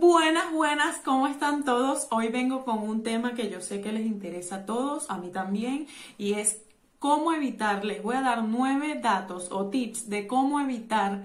Buenas, buenas, ¿cómo están todos? Hoy vengo con un tema que yo sé que les interesa a todos, a mí también, y es cómo evitar, les voy a dar nueve datos o tips de cómo evitar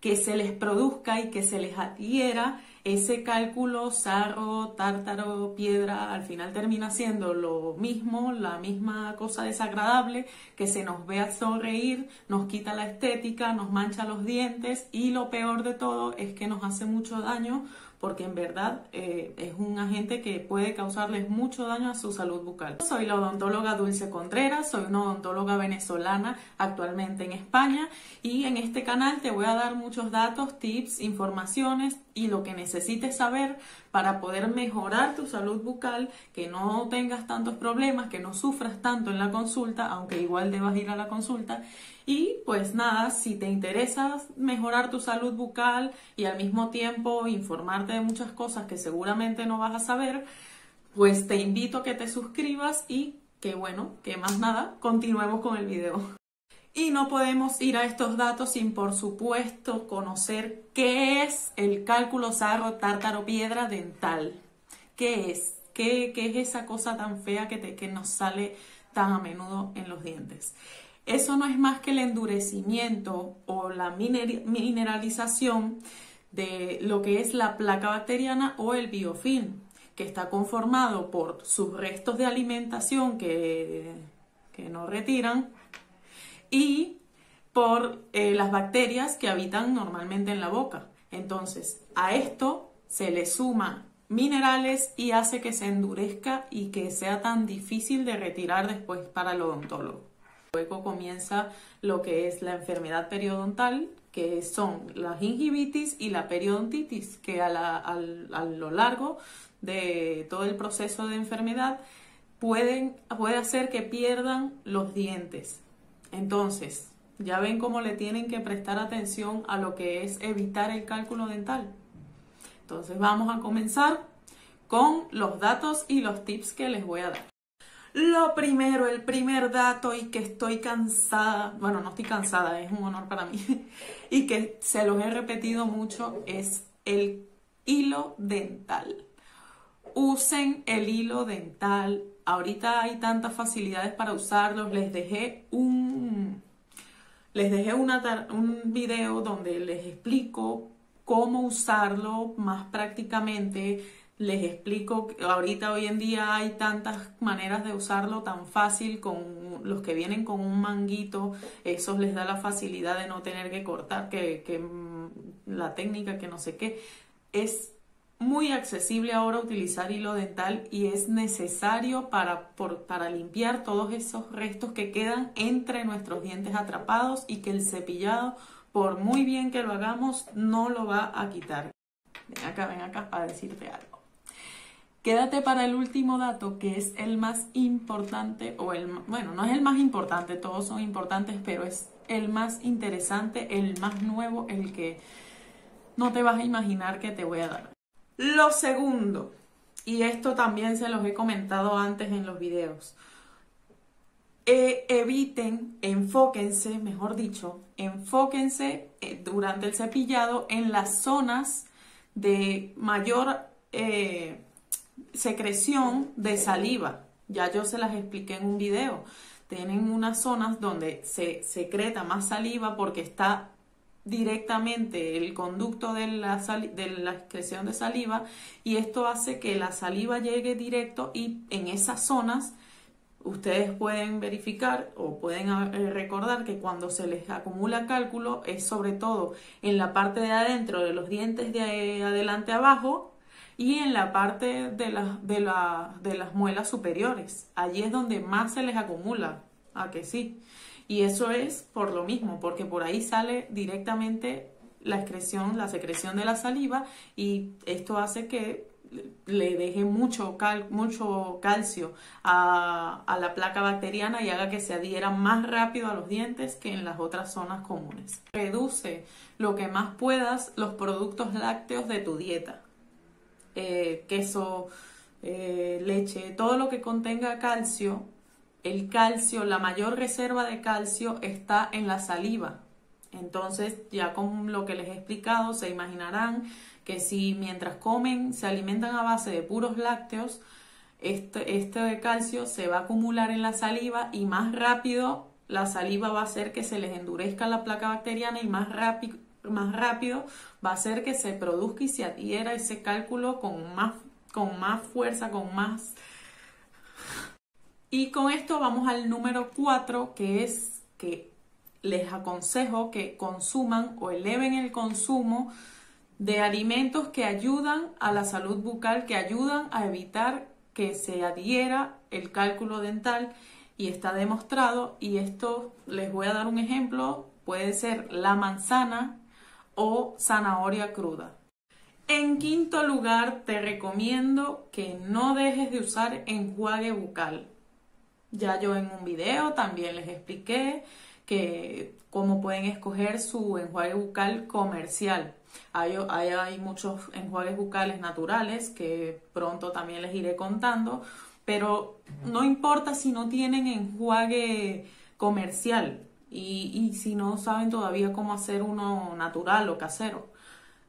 que se les produzca y que se les adhiera ese cálculo sarro, tártaro, piedra, al final termina siendo lo mismo, la misma cosa desagradable, que se nos ve a sonreír, nos quita la estética, nos mancha los dientes y lo peor de todo es que nos hace mucho daño porque en verdad eh, es un agente que puede causarles mucho daño a su salud bucal. Soy la odontóloga Dulce Contreras, soy una odontóloga venezolana actualmente en España y en este canal te voy a dar muchos datos, tips, informaciones y lo que necesites saber para poder mejorar tu salud bucal, que no tengas tantos problemas, que no sufras tanto en la consulta, aunque igual debas ir a la consulta. Y pues nada, si te interesa mejorar tu salud bucal y al mismo tiempo informarte de muchas cosas que seguramente no vas a saber, pues te invito a que te suscribas y que bueno, que más nada, continuemos con el video. Y no podemos ir a estos datos sin, por supuesto, conocer qué es el cálculo sarro tártaro piedra dental. ¿Qué es? ¿Qué, qué es esa cosa tan fea que, te, que nos sale tan a menudo en los dientes? Eso no es más que el endurecimiento o la mineralización de lo que es la placa bacteriana o el biofilm, que está conformado por sus restos de alimentación que, que no retiran y por eh, las bacterias que habitan normalmente en la boca. Entonces, a esto se le suma minerales y hace que se endurezca y que sea tan difícil de retirar después para el odontólogo. Luego comienza lo que es la enfermedad periodontal, que son la gingivitis y la periodontitis, que a, a lo largo de todo el proceso de enfermedad pueden, puede hacer que pierdan los dientes. Entonces, ya ven cómo le tienen que prestar atención a lo que es evitar el cálculo dental. Entonces vamos a comenzar con los datos y los tips que les voy a dar. Lo primero, el primer dato y que estoy cansada, bueno, no estoy cansada, es un honor para mí, y que se los he repetido mucho, es el hilo dental. Usen el hilo dental. Ahorita hay tantas facilidades para usarlos. Les dejé un, les dejé un video donde les explico cómo usarlo más prácticamente les explico, ahorita hoy en día hay tantas maneras de usarlo tan fácil con los que vienen con un manguito, eso les da la facilidad de no tener que cortar, que, que mm, la técnica, que no sé qué. Es muy accesible ahora utilizar hilo dental y es necesario para, para limpiar todos esos restos que quedan entre nuestros dientes atrapados y que el cepillado, por muy bien que lo hagamos, no lo va a quitar. Ven acá, ven acá para decirte algo. Quédate para el último dato, que es el más importante, o el, bueno, no es el más importante, todos son importantes, pero es el más interesante, el más nuevo, el que no te vas a imaginar que te voy a dar. Lo segundo, y esto también se los he comentado antes en los videos, e, eviten, enfóquense, mejor dicho, enfóquense eh, durante el cepillado en las zonas de mayor... Eh, secreción de saliva. Ya yo se las expliqué en un video. Tienen unas zonas donde se secreta más saliva porque está directamente el conducto de la, de la excreción de saliva y esto hace que la saliva llegue directo y en esas zonas ustedes pueden verificar o pueden eh, recordar que cuando se les acumula cálculo es sobre todo en la parte de adentro de los dientes de adelante abajo y en la parte de, de, de las muelas superiores. Allí es donde más se les acumula, a que sí. Y eso es por lo mismo, porque por ahí sale directamente la excreción, la secreción de la saliva y esto hace que le deje mucho, mucho calcio a, a, la placa bacteriana y haga que se adhiera más rápido a los dientes que en las otras zonas comunes. Reduce lo que más puedas los productos lácteos de tu dieta. Eh, queso, eh, leche, todo lo que contenga calcio, el calcio, la mayor reserva de calcio está en la saliva. Entonces, ya con lo que les he explicado, se imaginarán que si mientras comen se alimentan a base de puros lácteos, este, este calcio se va a acumular en la saliva y más rápido la saliva va a hacer que se les endurezca la placa bacteriana y más rápido, más rápido va a hacer que se produzca y se adhiera ese cálculo con más, con más fuerza, con más... Y con esto vamos al número 4, que es que les aconsejo que consuman o eleven el consumo de alimentos que ayudan a la salud bucal, que ayudan a evitar que se adhiera el cálculo dental y está demostrado y esto les voy a dar un ejemplo, puede ser la manzana o zanahoria cruda. En quinto lugar, te recomiendo que no dejes de usar enjuague bucal. Ya yo en un video también les expliqué que cómo pueden escoger su enjuague bucal comercial. Hay, hay, muchos enjuagues bucales naturales que pronto también les iré contando, pero no importa si no tienen enjuague comercial y, si no saben todavía cómo hacer uno natural o casero.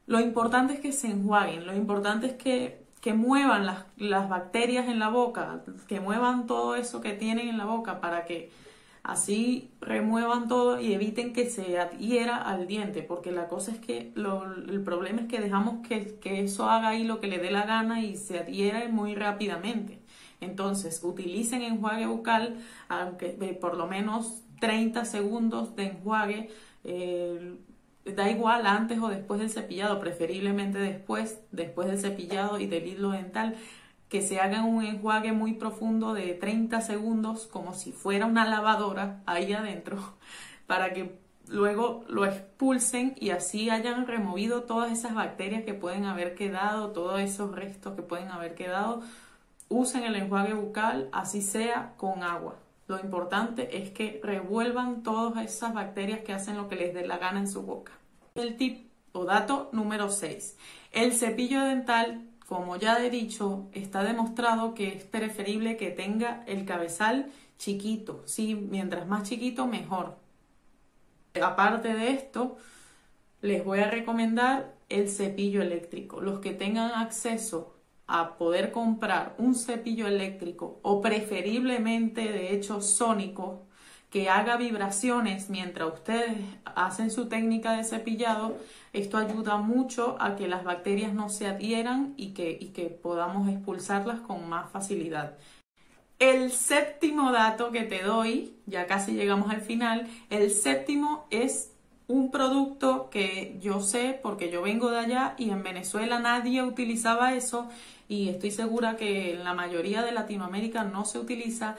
Lo importante es que se enjuaguen, lo importante es que, que muevan las, las bacterias en la boca, que muevan todo eso que tienen en la boca para que Así remuevan todo y eviten que se adhiera al diente, porque la cosa es que el problema es que dejamos que, que, eso haga ahí lo que le dé la gana y se adhiera muy rápidamente. Entonces, utilicen enjuague bucal, aunque por lo menos 30 segundos de enjuague. Eh, da igual antes o después del cepillado, preferiblemente después, después del cepillado y del hilo dental que se hagan un enjuague muy profundo de 30 segundos, como si fuera una lavadora ahí adentro, para que luego lo expulsen y así hayan removido todas esas bacterias que pueden haber quedado, todos esos restos que pueden haber quedado. Usen el enjuague bucal, así sea con agua. Lo importante es que revuelvan todas esas bacterias que hacen lo que les dé la gana en su boca. El tip o dato número 6. El cepillo dental como ya he dicho, está demostrado que es preferible que tenga el cabezal chiquito. Sí, mientras más chiquito, mejor. Aparte de esto, les voy a recomendar el cepillo eléctrico. Los que tengan acceso a poder comprar un cepillo eléctrico o preferiblemente, de hecho, sónico, que haga vibraciones mientras ustedes hacen su técnica de cepillado, esto ayuda mucho a que las bacterias no se adhieran y que, y que podamos expulsarlas con más facilidad. El séptimo dato que te doy, ya casi llegamos al final, el séptimo es un producto que yo sé porque yo vengo de allá y en Venezuela nadie utilizaba eso y estoy segura que en la mayoría de Latinoamérica no se utiliza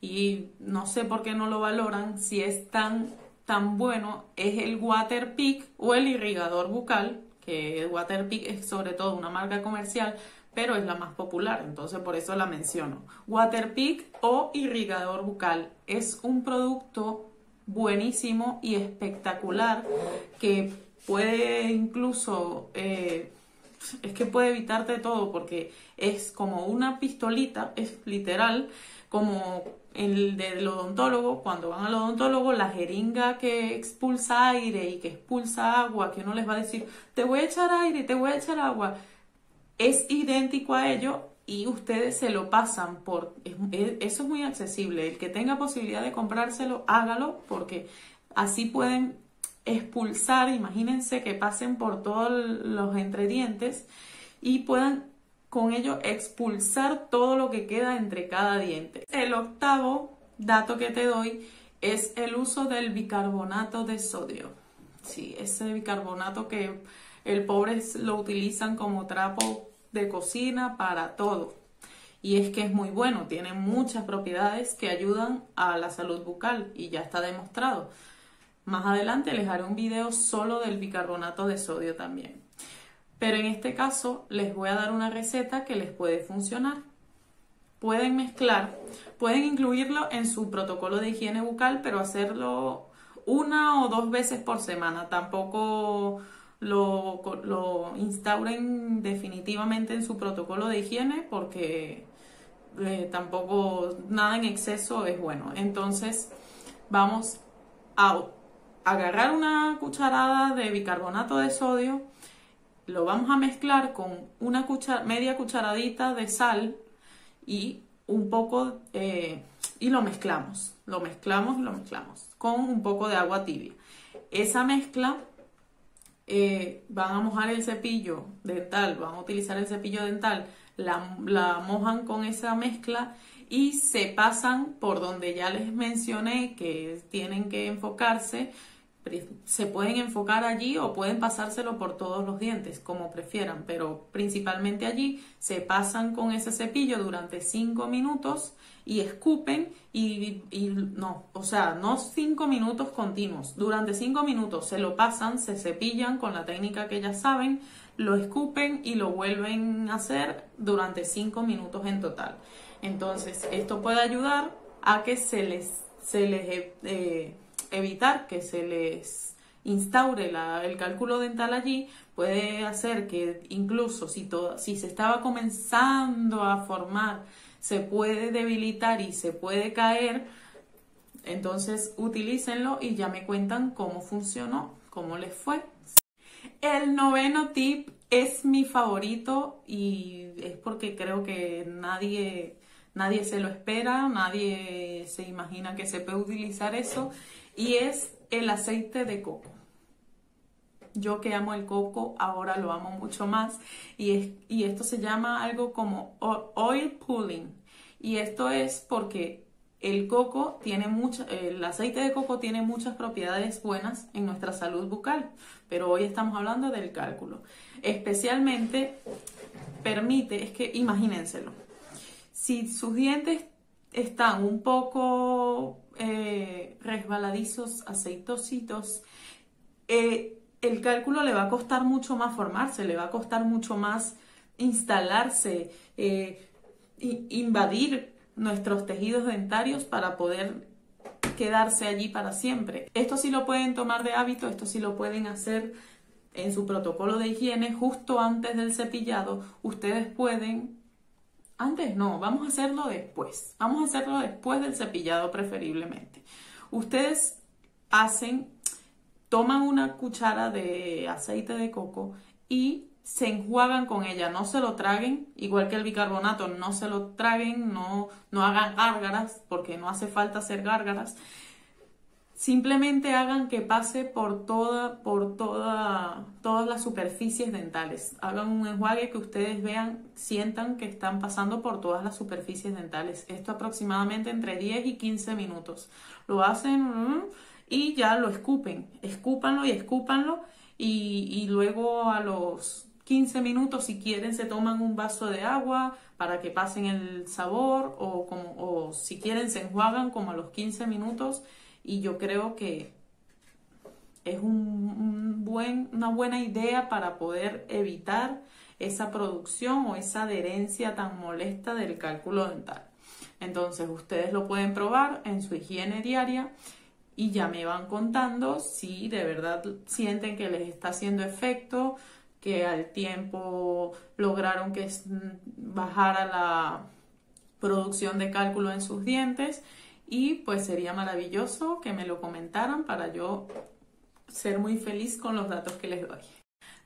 y no sé por qué no lo valoran si es tan tan bueno es el Waterpik o el irrigador bucal, que el es sobre todo una marca comercial, pero es la más popular, entonces por eso la menciono. Waterpik o irrigador bucal es un producto buenísimo y espectacular que puede incluso, eh, es que puede evitarte todo porque es como una pistolita, es literal, como el del odontólogo, cuando van al odontólogo, la jeringa que expulsa aire y que expulsa agua, que uno les va a decir, te voy a echar aire, te voy a echar agua, es idéntico a ello y ustedes se lo pasan por... eso es muy accesible. El que tenga posibilidad de comprárselo, hágalo porque así pueden expulsar, imagínense que pasen por todos los entredientes y puedan con ello expulsar todo lo que queda entre cada diente. El octavo dato que te doy es el uso del bicarbonato de sodio. Sí, ese bicarbonato que el pobre lo utilizan como trapo de cocina para todo. Y es que es muy bueno, tiene muchas propiedades que ayudan a la salud bucal y ya está demostrado. Más adelante les haré un video solo del bicarbonato de sodio también. Pero en este caso les voy a dar una receta que les puede funcionar. Pueden mezclar, pueden incluirlo en su protocolo de higiene bucal, pero hacerlo una o dos veces por semana. Tampoco lo, instauren definitivamente en su protocolo de higiene porque eh, tampoco nada en exceso es bueno. Entonces vamos a agarrar una cucharada de bicarbonato de sodio lo vamos a mezclar con una media cucharadita de sal y un poco eh, y lo mezclamos, lo mezclamos, lo mezclamos con un poco de agua tibia. Esa mezcla eh, van a mojar el cepillo dental, van a utilizar el cepillo dental, la, la mojan con esa mezcla y se pasan por donde ya les mencioné que tienen que enfocarse se pueden enfocar allí o pueden pasárselo por todos los dientes, como prefieran, pero principalmente allí se pasan con ese cepillo durante 5 minutos y escupen y, no, o sea, no 5 minutos continuos, durante 5 minutos se lo pasan, se cepillan con la técnica que ya saben, lo escupen y lo vuelven a hacer durante 5 minutos en total. Entonces, esto puede ayudar a que se les, se les eh, evitar que se les instaure el cálculo dental allí, puede hacer que incluso si, si se estaba comenzando a formar, se puede debilitar y se puede caer, entonces utilícenlo y ya me cuentan cómo funcionó, cómo les fue. El noveno tip es mi favorito y es porque creo que nadie, nadie se lo espera, nadie se imagina que se puede utilizar eso y es el aceite de coco. Yo que amo el coco, ahora lo amo mucho más. Y, es, y esto se llama algo como oil pulling. Y esto es porque el coco tiene el aceite de coco tiene muchas propiedades buenas en nuestra salud bucal, pero hoy estamos hablando del cálculo. Especialmente permite, es que imagínenselo, si sus dientes están un poco eh, resbaladizos, aceitositos, eh, el cálculo le va a costar mucho más formarse, le va a costar mucho más instalarse, eh, invadir nuestros tejidos dentarios para poder quedarse allí para siempre. Esto sí lo pueden tomar de hábito, esto sí lo pueden hacer en su protocolo de higiene justo antes del cepillado. Ustedes pueden antes no, vamos a hacerlo después. Vamos a hacerlo después del cepillado preferiblemente. Ustedes hacen, toman una cuchara de aceite de coco y se enjuagan con ella, no se lo traguen, igual que el bicarbonato, no se lo traguen, no, no hagan gárgaras, porque no hace falta hacer gárgaras simplemente hagan que pase por toda, por toda, todas las superficies dentales. Hagan un enjuague que ustedes vean, sientan que están pasando por todas las superficies dentales. Esto aproximadamente entre 10 y 15 minutos. Lo hacen mm, y ya lo escupen. Escúpanlo y escúpanlo y, luego a los 15 minutos, si quieren, se toman un vaso de agua para que pasen el sabor o, como, o si quieren, se enjuagan como a los 15 minutos y yo creo que es un, buen, una buena idea para poder evitar esa producción o esa adherencia tan molesta del cálculo dental. Entonces ustedes lo pueden probar en su higiene diaria y ya me van contando si de verdad sienten que les está haciendo efecto, que al tiempo lograron que bajara la producción de cálculo en sus dientes y pues sería maravilloso que me lo comentaran para yo ser muy feliz con los datos que les doy.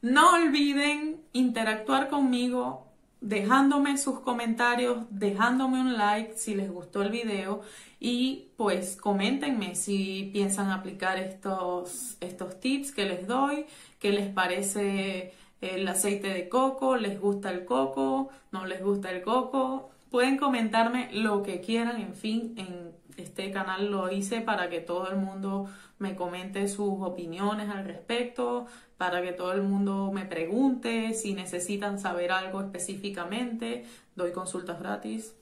No olviden interactuar conmigo dejándome sus comentarios, dejándome un like si les gustó el video y pues coméntenme si piensan aplicar estos, estos tips que les doy, qué les parece el aceite de coco, les gusta el coco, no les gusta el coco. Pueden comentarme lo que quieran, en fin, en este canal lo hice para que todo el mundo me comente sus opiniones al respecto, para que todo el mundo me pregunte si necesitan saber algo específicamente. Doy consultas gratis.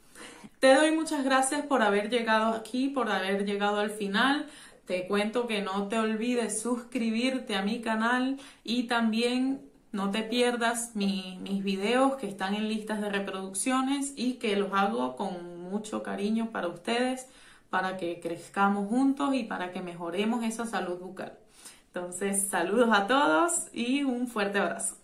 Te doy muchas gracias por haber llegado aquí, por haber llegado al final. Te cuento que no te olvides suscribirte a mi canal y también no te pierdas mis videos que están en listas de reproducciones y que los hago con mucho cariño para ustedes para que crezcamos juntos y para que mejoremos esa salud bucal. Entonces, saludos a todos y un fuerte abrazo.